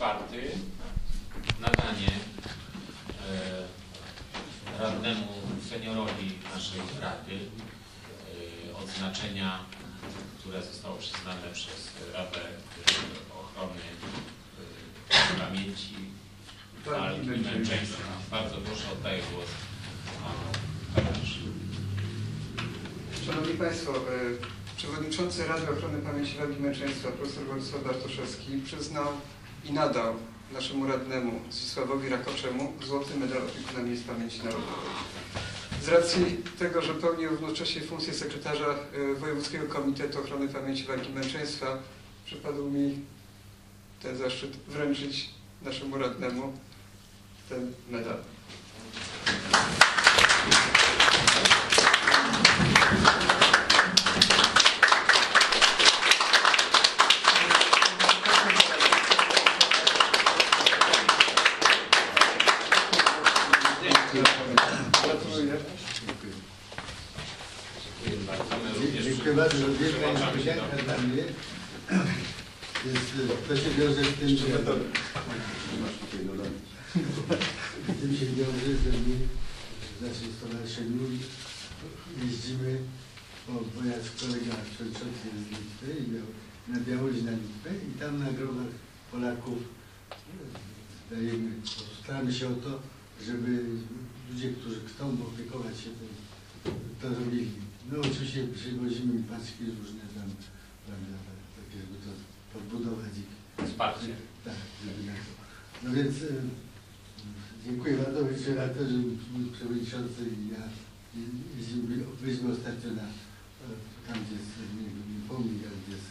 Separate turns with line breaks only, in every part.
czwarty. Nadanie e, radnemu seniorowi naszej rady e, odznaczenia, które zostało przyznane przez Radę e, Ochrony e, Pamięci Walki i Męczeństwa. Bardzo proszę, oddaję głos panu.
Szanowni Państwo, e, Przewodniczący Rady Ochrony Pamięci Walki i Męczeństwa profesor Władysław Bartoszewski przyznał i nadał naszemu radnemu Zdzisławowi Rakoczemu złoty medal opiekuna miejsc pamięci narodowej. Z racji tego, że pełni równocześnie funkcję sekretarza e, Wojewódzkiego Komitetu Ochrony Pamięci Walki Męczeństwa, przypadł mi ten zaszczyt wręczyć naszemu radnemu ten medal. Gratuluję.
Dziękuję bardzo. My również
Dziękuję bardzo. Wie
przyłączamy
Pani,
się do...
jak dla mnie jest, to się wiąże z tym, że z tym się wiąże, że my w naszym stowarzyszeniu jeździmy, bo moja kolega przewodniczący jest z Litwy i miał na Białoruś na Litwę i tam na grobach Polaków e, dajemy, staramy się o to, żeby ludzie, którzy chcą opiekować się tym, to robili. No oczywiście przywozimy paczki różne tam, prawda, tak żeby to podbudować ich.
Wsparcie.
Tak, żeby na to. No więc e, dziękuję bardzo raz, że mój przewodniczący i ja byliśmy ostatnio na, e, tam gdzie jest, nie nie pomnik, ale gdzie jest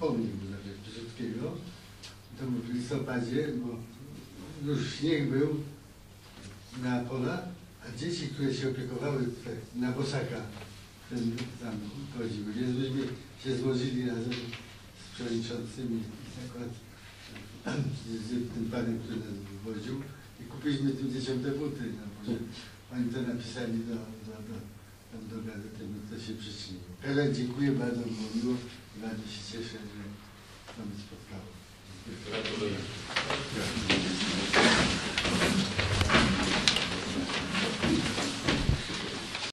pomnik Józefa Piłsudskiego. To w listopadzie, bo już śnieg był na polach, a dzieci, które się opiekowały na bosaka, ten tam chodziły. Więc myśmy się złożyli razem z przewodniczącymi akurat z, z tym panem, który nas wywoził i kupiliśmy tym dzieciom te buty. No, oni to napisali do, do, do, tam do gazety, no to się przyczyniło. Helen, dziękuję bardzo, było miło i bardzo się cieszę, że to mnie spotkało. Dziękuję.
Gratuluję.